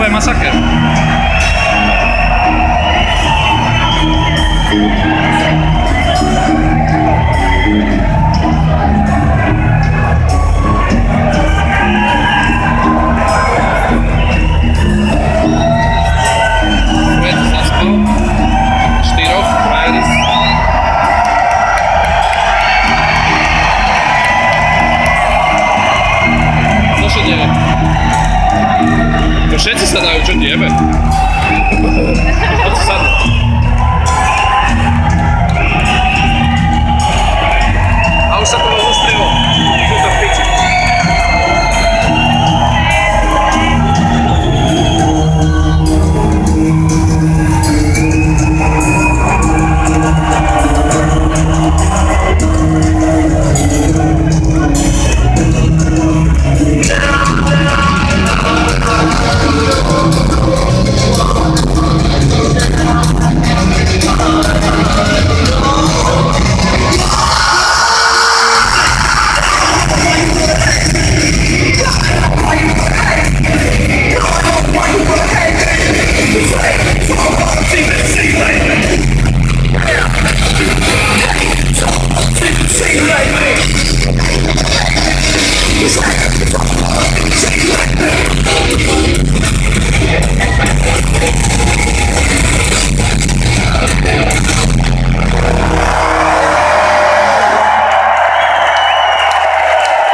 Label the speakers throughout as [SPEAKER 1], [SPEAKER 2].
[SPEAKER 1] vai massacrar. er jo ikke djevel.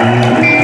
[SPEAKER 2] Yeah.